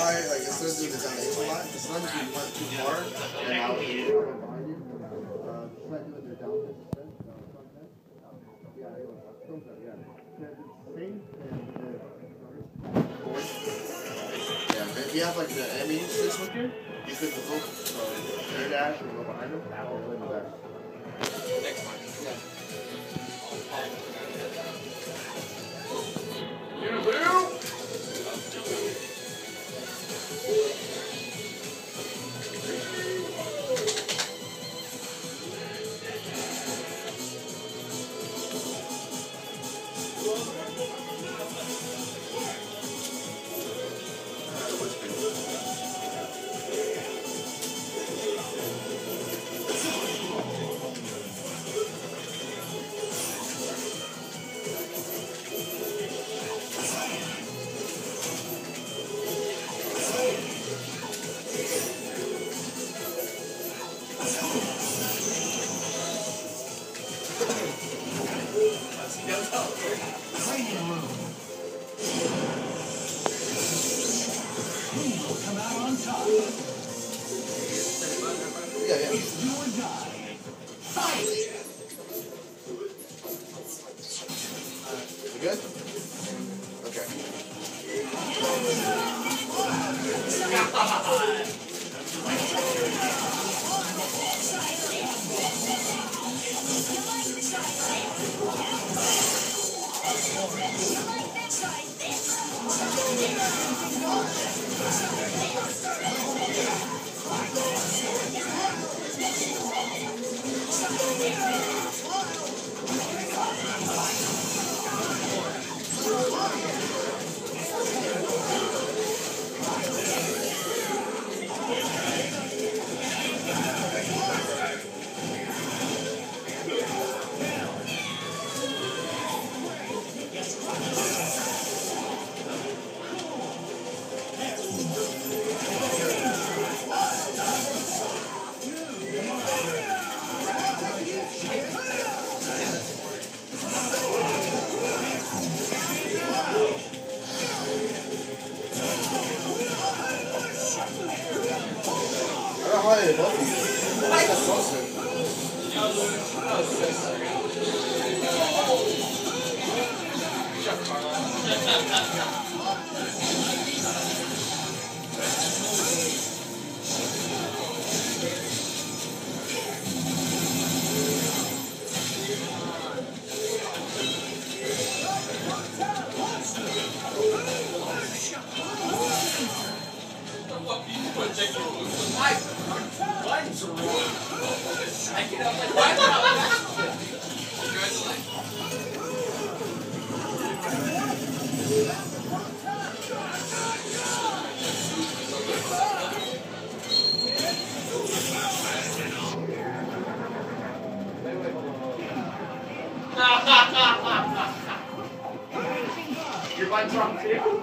try like, instead of doing the down H a lot, sometimes you punch too far, and I'll be behind you. Uh, try doing the down pitch instead. No, front pitch. Yeah, there you go. Front pitch, yeah. Yeah, it's safe yeah, if you have like the enemy switch with you, you could go uh, air dash and go behind them, or go in the back. Come out on top? Yeah, yeah. It's do or. Fight! You good? Okay. Know how they awesome. Your butt's wrong too?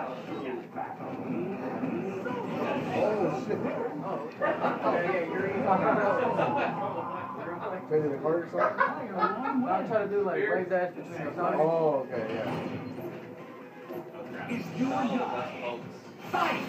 Oh, shit. Maybe the card or something? I'm trying to do like raise ass between the Sonic. Oh, okay, yeah. It's do or die. Fight!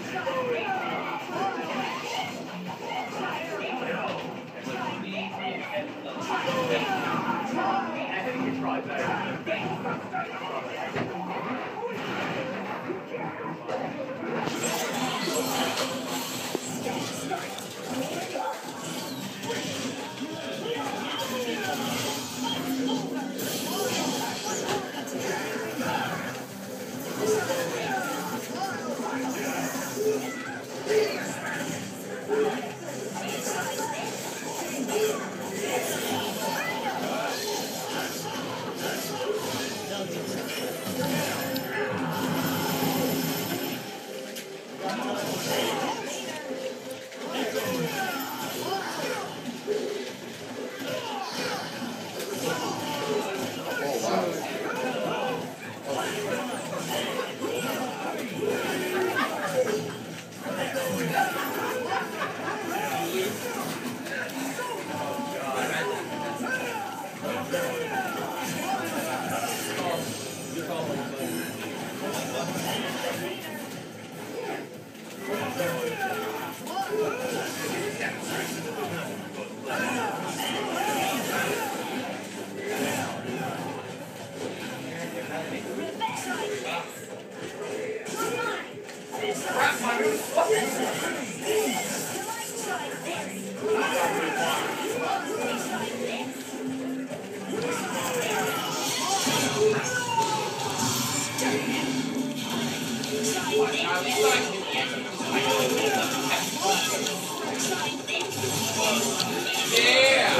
Yeah!